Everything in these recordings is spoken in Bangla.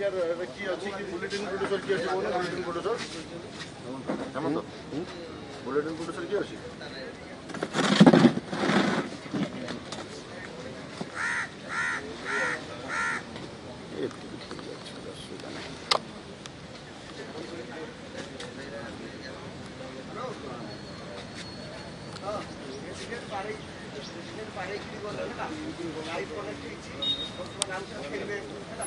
এশিয়ার কি আছে কি বুলেটিন প্রডিউসর কি আছে কোন বুলেটিন প্রডিউসর এমন তো বুলেটিন প্রডিউসর কি আছে পারে কি বলে না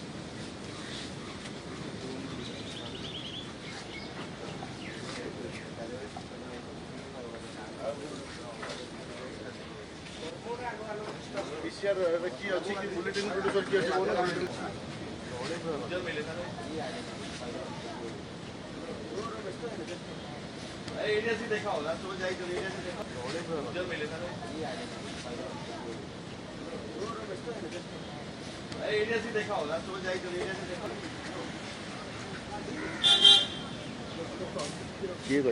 ईसीआर रखी अच्छी की बुलेटिन प्रोड्यूसर की अच्छी बोले एरिया से देखा होगा तो जाएगा एरिया से देखा जल मिले था एरिया से देखा होगा तो जाएगा एरिया से देखा ठीक है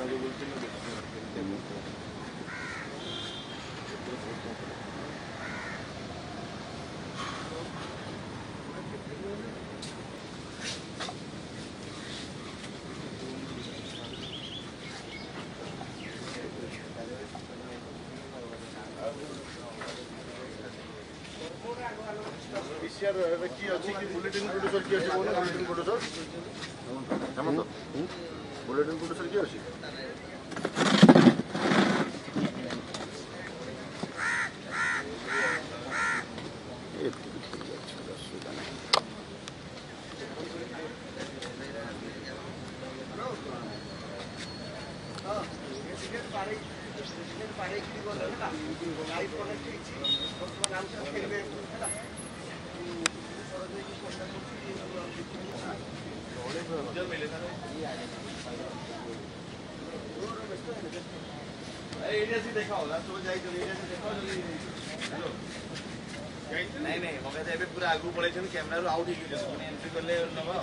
Gracias. এশিয়ার কি আছে কি বুলেটিন প্রডিউসর কি আছে কোন bulletin producer Hemanta bulletin producer কি আছে পারে কি বলে লাইভ কনেক্ট হয়েছি বর্তমানে আমি খেলবে एरिया से देखा होला तो जाई जल्दी एरिया से देखा जल्दी हेलो નહીં નહીં મગજ સાહેબે પૂરા આગું પડે છે ને કેમેરા આઉટ થઈ ગયું છે એન્ટ્રી કરી લે નવા